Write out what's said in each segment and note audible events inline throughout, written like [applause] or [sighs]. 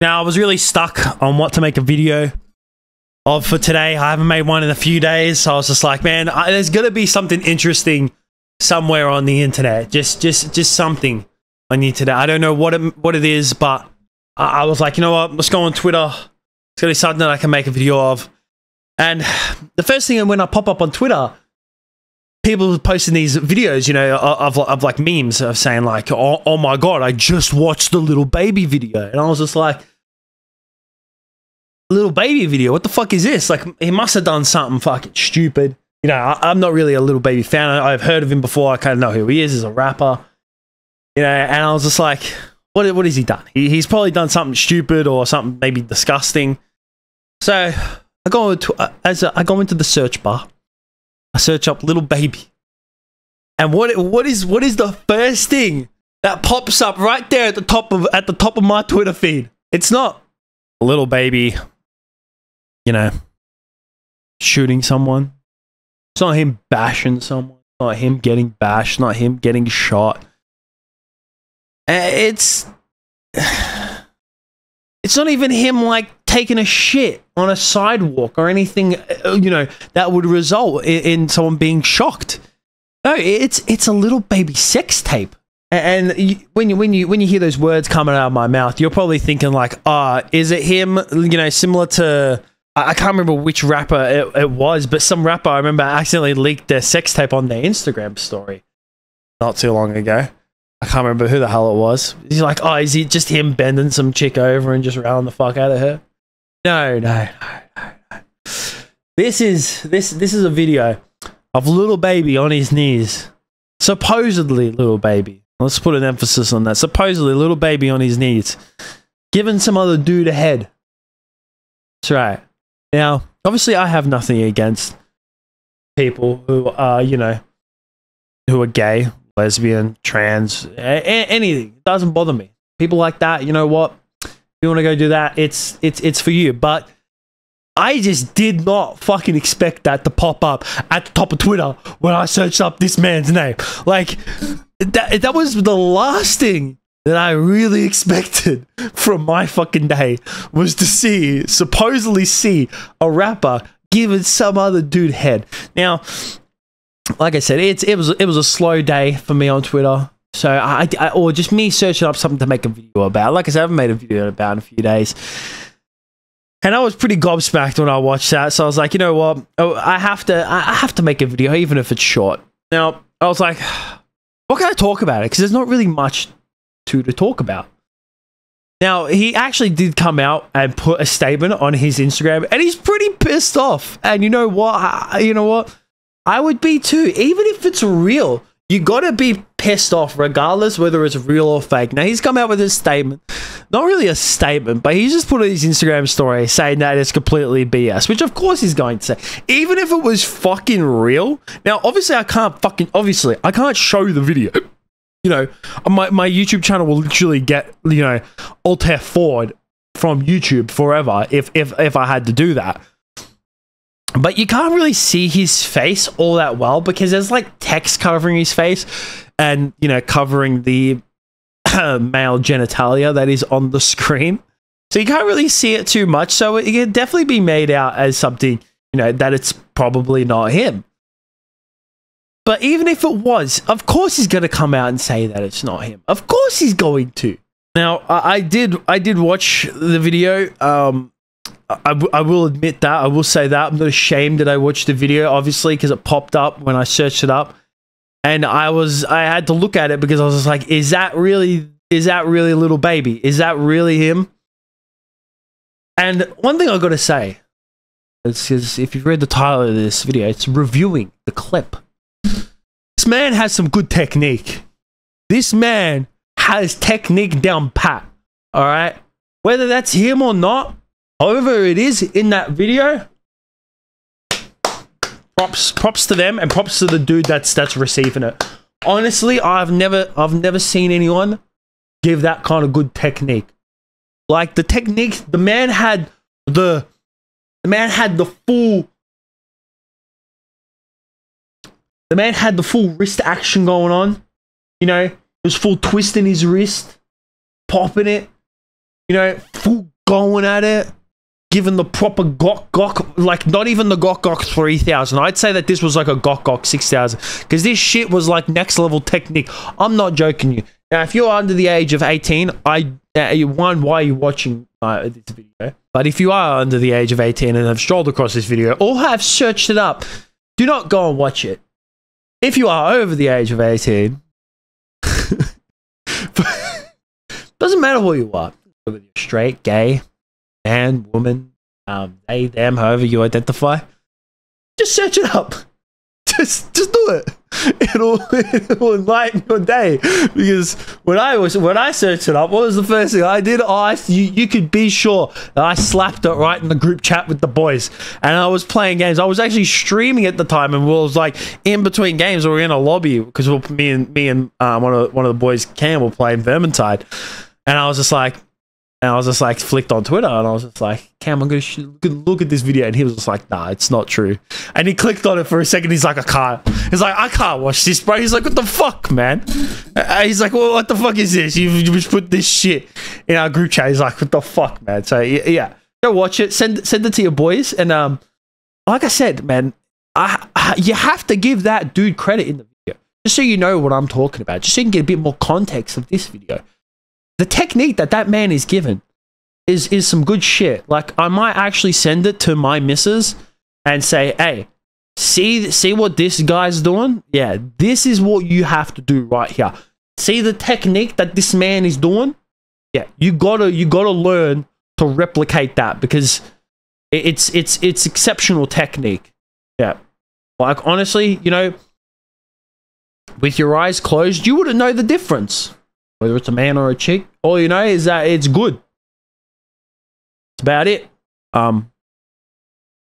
Now, I was really stuck on what to make a video of for today. I haven't made one in a few days, so I was just like, man, I, there's gonna be something interesting somewhere on the internet. Just, just, just something on the internet. I don't know what it, what it is, but I, I was like, you know what? Let's go on Twitter. It's gonna be something that I can make a video of. And the first thing when I pop up on Twitter, people posting these videos, you know, of, of, like memes of saying like, oh, oh my god, I just watched the Lil Baby video, and I was just like, Lil Baby video, what the fuck is this? Like, he must have done something fucking stupid. You know, I, am not really a Lil Baby fan. I, I've heard of him before. I kind of know who he is as a rapper. You know, and I was just like, what, what has he done? He, he's probably done something stupid or something maybe disgusting. So I go into uh, as a, I go into the search bar. I search up Lil Baby, and what what is what is the first thing that pops up right there at the top of at the top of my Twitter feed? It's not Lil Baby, you know, shooting someone. It's not him bashing someone. It's not him getting bashed. Not him getting shot. Eh, it's [sighs] it's not even him like taking a shit on a sidewalk or anything uh, you know that would result in, in someone being shocked. No, it's it's a Lil Baby sex tape. And you, when you when you when you hear those words coming out of my mouth, you're probably thinking like, "Ah, is it him?" You know, similar to I, can't remember which rapper it, it, was, but some rapper I remember accidentally leaked their sex tape on their Instagram story not too long ago. I can't remember who the hell it was. He's like, "Oh, is he just him bending some chick over and just round the fuck out of her?" No, no, no. This is this this is a video of Lil Baby on his knees, supposedly Lil Baby Let's put an emphasis on that. Supposedly, Lil Baby on his knees, giving some other dude a head. That's right. Now, obviously, I have nothing against people who are, you know, who are gay, lesbian, trans, anything. It doesn't bother me. People like that, you know what? You want to go do that, it's it's it's for you. But I just did not fucking expect that to pop up at the top of Twitter when I searched up this man's name. Like that that was the last thing that I really [laughs] expected from my fucking day was to see supposedly see a rapper giving some other dude head. Now, like I said, it's it was it was a slow day for me on Twitter. So I, I or just me searching up something to make a video about. Like I said, I haven't made a video about in a few days. And I was pretty gobsmacked when I watched that. So I was like, you know what? Oh, I have to, I have to make a video, even if it's short. Now, I was like, [sighs] what can I talk about it? Because there's not really much to to talk about. Now, he actually did come out and put a statement on his Instagram, and he's pretty pissed off. And you know what? I, you know what? I would be too, even if it's real you gotta be pissed off regardless whether it's real or fake. Now he's come out with his statement. Not really a statement, but he's just put on his Instagram story saying that it's completely BS, which of course he's going to say. Even if it was fucking real. Now, obviously I can't fucking obviously I can't show the video. You know, my, my YouTube channel will literally get, you know, alt forward from YouTube forever if if if I had to do that but you can't really see his face all that well because there's like text covering his face and you know covering the [clears throat] male genitalia that is on the screen. So you can't really see it too much. So it can definitely be made out as something you know that it's probably not him. But even if it was of course he's going to come out and say that it's not him. Of course he's going to. Now I, I did i did watch the video um I, I will admit that. I will say that. I'm not ashamed that I watched the video, obviously, because it popped up when I searched it up. And I was, I had to look at it because I was like, is that really, is that really a Lil Baby? Is that really him? And one thing I got to say is, if you've read the title of this video, it's reviewing the clip. This man has some good technique. This man has technique down pat. All right. Whether that's him or not, However, it is in that video. Props, props to them, and props to the dude that's that's receiving it. Honestly, I've never, I've never seen anyone give that kind of good technique. Like the technique, the man had the, the man had the full, the man had the full wrist action going on. You know, it was full twisting his wrist, popping it. You know, full going at it, given the proper Gok Gok, like not even the Gok Gok 3000. I'd say that this was like a Gok Gok 6000 because this shit was like next level technique. I'm not joking you. Now, if you're under the age of 18, I uh, one, why are you watching uh, this video? But if you are under the age of 18 and have strolled across this video or have searched it up, do not go and watch it. If you are over the age of 18, [laughs] doesn't matter what you are, straight, gay, man, woman, um, they, them, however you identify, just search it up. [laughs] Just, just do it. It'll, [laughs] it'll enlighten your day. Because when I was when I searched it up, what was the first thing I did? Oh, I, you, you could be sure that I slapped it right in the group chat with the boys, and I was playing games. I was actually streaming at the time, and we was like in between games, we were in a lobby because me and me and uh, one of one of the boys, Cam, were playing Vermintide, and I was just like, and I was just like flicked on Twitter and I was just like, Cam, I'm going to look at this video. And he was just like, nah, it's not true. And he clicked on it for a second. He's like, I can't. He's like, I can't watch this, bro. He's like, what the fuck, man? Uh, he's like, well, what the fuck is this? You, you just put this shit in our group chat. He's like, what the fuck, man? So yeah, go watch it. Send, send it to your boys. And um, like I said, man, I, I, you have to give that dude credit in the video. Just so you know what I'm talking about. Just so you can get a bit more context of this video the technique that that man is given is is some good shit. Like I might actually send it to my missus and say, "Hey, see see what this guy's doing? Yeah, this is what you have to do right here. See the technique that this man is doing? Yeah, you gotta you gotta learn to replicate that because it's it's it's exceptional technique. Yeah, like honestly, you know, with your eyes closed, you wouldn't know the difference whether it's a man or a chick. All you know is that it's good. That's about it. Um,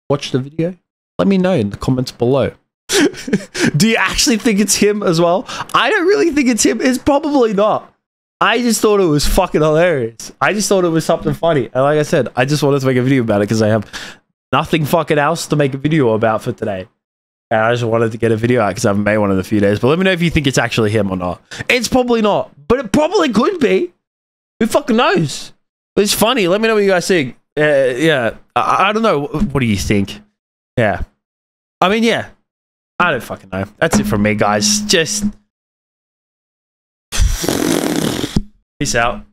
watch the video. Let me know in the comments below. [laughs] Do you actually think it's him as well? I don't really think it's him. It's probably not. I just thought it was fucking hilarious. I just thought it was something funny. And like I said, I just wanted to make a video about it because I have nothing fucking else to make a video about for today. And I just wanted to get a video out because I haven't made one in a few days. But let me know if you think it's actually him or not. It's probably not, but it probably could be. Who fucking knows? It's funny. Let me know what you guys think. Uh, yeah, I, I don't know. What do you think? Yeah. I mean, yeah. I don't fucking know. That's it from me, guys. Just. [sighs] Peace out.